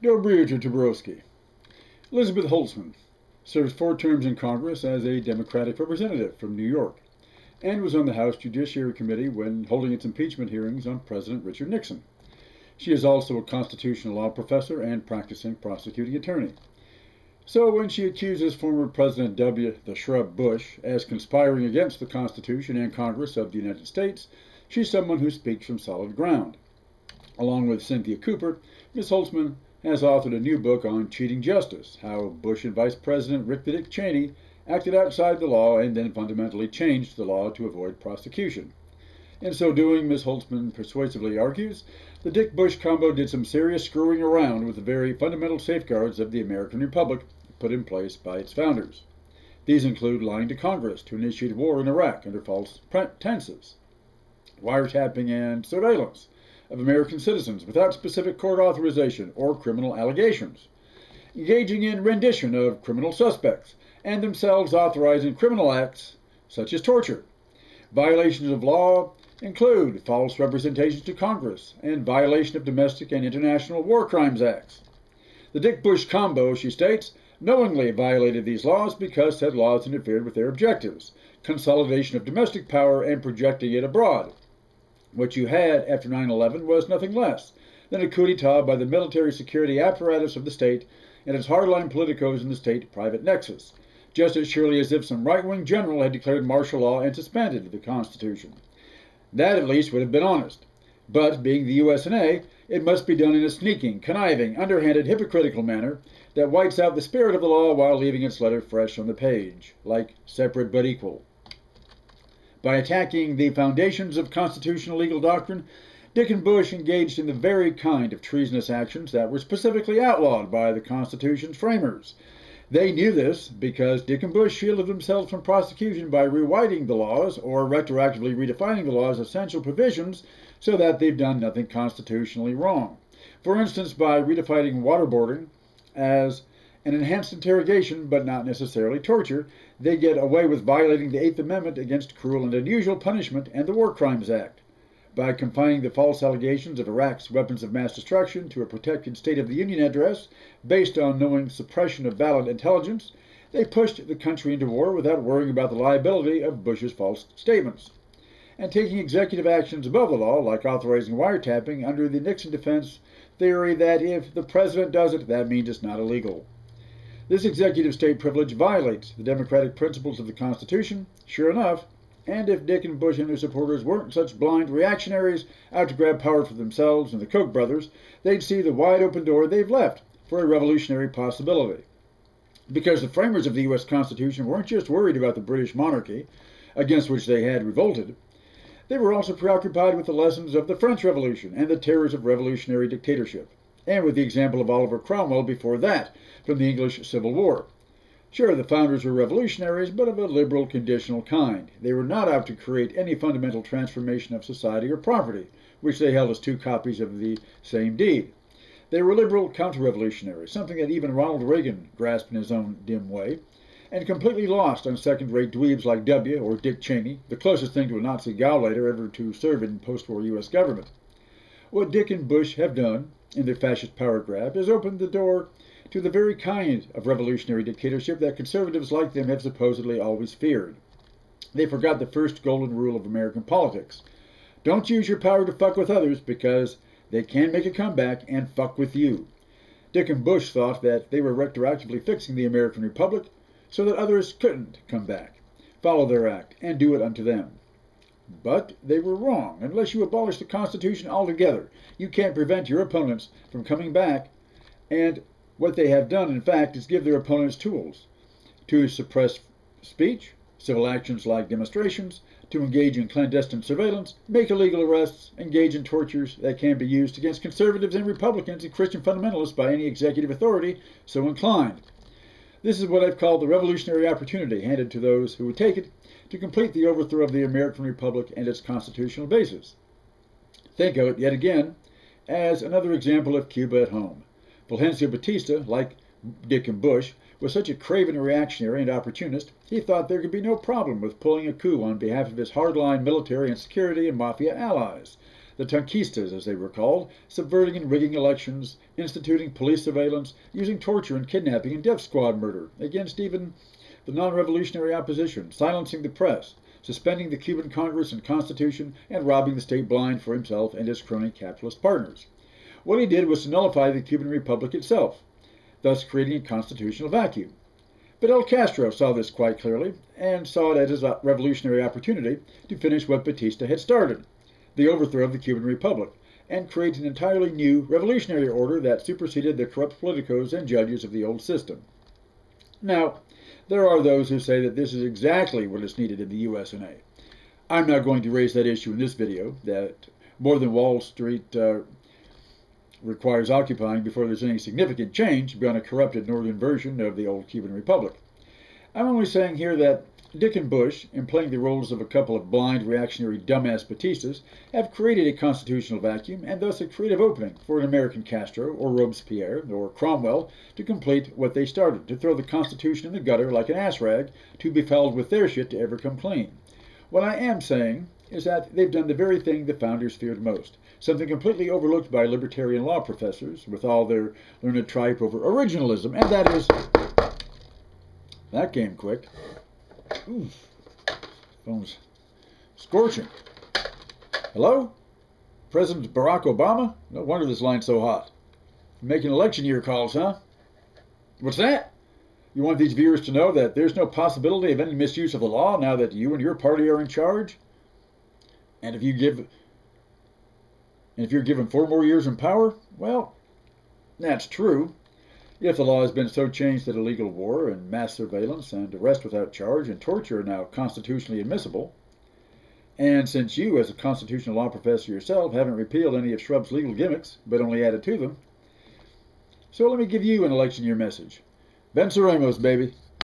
Dobry Toborowski. Elizabeth Holtzman served four terms in Congress as a Democratic representative from New York and was on the House Judiciary Committee when holding its impeachment hearings on President Richard Nixon. She is also a constitutional law professor and practicing prosecuting attorney. So when she accuses former President W. the Shrub Bush as conspiring against the Constitution and Congress of the United States, she's someone who speaks from solid ground. Along with Cynthia Cooper, Ms. Holtzman has authored a new book on cheating justice, how Bush and Vice President Rick Dick Cheney acted outside the law and then fundamentally changed the law to avoid prosecution. In so doing, Ms. Holtzman persuasively argues the Dick Bush combo did some serious screwing around with the very fundamental safeguards of the American Republic put in place by its founders. These include lying to Congress to initiate war in Iraq under false pretenses, wiretapping and surveillance of American citizens without specific court authorization or criminal allegations, engaging in rendition of criminal suspects, and themselves authorizing criminal acts such as torture, violations of law, include false representations to Congress and violation of domestic and international war crimes acts. The Dick Bush combo, she states, knowingly violated these laws because said laws interfered with their objectives consolidation of domestic power and projecting it abroad. What you had after 9 11 was nothing less than a coup d'etat by the military security apparatus of the state and its hardline politicos in the state private nexus, just as surely as if some right wing general had declared martial law and suspended the Constitution. That at least would have been honest. But, being the USA, it must be done in a sneaking, conniving, underhanded, hypocritical manner that wipes out the spirit of the law while leaving its letter fresh on the page, like separate but equal. By attacking the foundations of constitutional legal doctrine, Dick and Bush engaged in the very kind of treasonous actions that were specifically outlawed by the Constitution's framers they knew this because Dick and Bush shielded themselves from prosecution by rewriting the laws or retroactively redefining the law's essential provisions so that they've done nothing constitutionally wrong. For instance, by redefining waterboarding as an enhanced interrogation, but not necessarily torture, they get away with violating the Eighth Amendment against cruel and unusual punishment and the War Crimes Act by confining the false allegations of Iraq's weapons of mass destruction to a protected State of the Union address based on knowing suppression of valid intelligence, they pushed the country into war without worrying about the liability of Bush's false statements. And taking executive actions above the law, like authorizing wiretapping, under the Nixon defense theory that if the president does it, that means it's not illegal. This executive state privilege violates the democratic principles of the Constitution. Sure enough, and if Dick and Bush and their supporters weren't such blind reactionaries out to grab power for themselves and the Koch brothers, they'd see the wide open door they've left for a revolutionary possibility. Because the framers of the U.S. Constitution weren't just worried about the British monarchy, against which they had revolted, they were also preoccupied with the lessons of the French Revolution and the terrors of revolutionary dictatorship, and with the example of Oliver Cromwell before that from the English Civil War. Sure, the founders were revolutionaries, but of a liberal, conditional kind. They were not out to create any fundamental transformation of society or property, which they held as two copies of the same deed. They were liberal counter-revolutionaries, something that even Ronald Reagan grasped in his own dim way, and completely lost on second-rate dweebs like W. or Dick Cheney, the closest thing to a Nazi Gauleiter ever to serve in post-war U.S. government. What Dick and Bush have done in their fascist power grab has opened the door to the very kind of revolutionary dictatorship that conservatives like them have supposedly always feared. They forgot the first golden rule of American politics. Don't use your power to fuck with others because they can make a comeback and fuck with you. Dick and Bush thought that they were retroactively fixing the American Republic so that others couldn't come back, follow their act, and do it unto them. But they were wrong. Unless you abolish the Constitution altogether, you can't prevent your opponents from coming back and what they have done, in fact, is give their opponents tools to suppress speech, civil actions like demonstrations, to engage in clandestine surveillance, make illegal arrests, engage in tortures that can be used against conservatives and Republicans and Christian fundamentalists by any executive authority so inclined. This is what I've called the revolutionary opportunity handed to those who would take it to complete the overthrow of the American Republic and its constitutional basis. Think of it yet again as another example of Cuba at home. Fulgencio Batista, like Dick and Bush, was such a craven reactionary and opportunist, he thought there could be no problem with pulling a coup on behalf of his hardline military and security and mafia allies. The Tanquistas, as they were called, subverting and rigging elections, instituting police surveillance, using torture and kidnapping and death squad murder against even the non revolutionary opposition, silencing the press, suspending the Cuban Congress and Constitution, and robbing the state blind for himself and his crony capitalist partners. What he did was to nullify the Cuban Republic itself, thus creating a constitutional vacuum. Fidel Castro saw this quite clearly and saw it as his revolutionary opportunity to finish what Batista had started the overthrow of the Cuban Republic and create an entirely new revolutionary order that superseded the corrupt politicos and judges of the old system. Now, there are those who say that this is exactly what is needed in the US and A. I'm not going to raise that issue in this video, that more than Wall Street uh, requires occupying before there's any significant change beyond a corrupted northern version of the old Cuban Republic. I'm only saying here that Dick and Bush, in playing the roles of a couple of blind reactionary dumbass Batistas, have created a constitutional vacuum and thus a creative opening for an American Castro or Robespierre or Cromwell to complete what they started, to throw the Constitution in the gutter like an ass rag, to be fouled with their shit to ever come clean. What I am saying is that they've done the very thing the founders feared most, something completely overlooked by libertarian law professors with all their learned tripe over originalism, and that is that came quick. Ooh, phone's scorching. Hello? President Barack Obama? No wonder this line's so hot. Making election year calls, huh? What's that? You want these viewers to know that there's no possibility of any misuse of the law now that you and your party are in charge? And if you give and if you're given four more years in power, well, that's true. If the law has been so changed that illegal war and mass surveillance and arrest without charge and torture are now constitutionally admissible, and since you, as a constitutional law professor yourself, haven't repealed any of Shrub's legal gimmicks, but only added to them, so let me give you an election year message. Ben Venceremos, baby.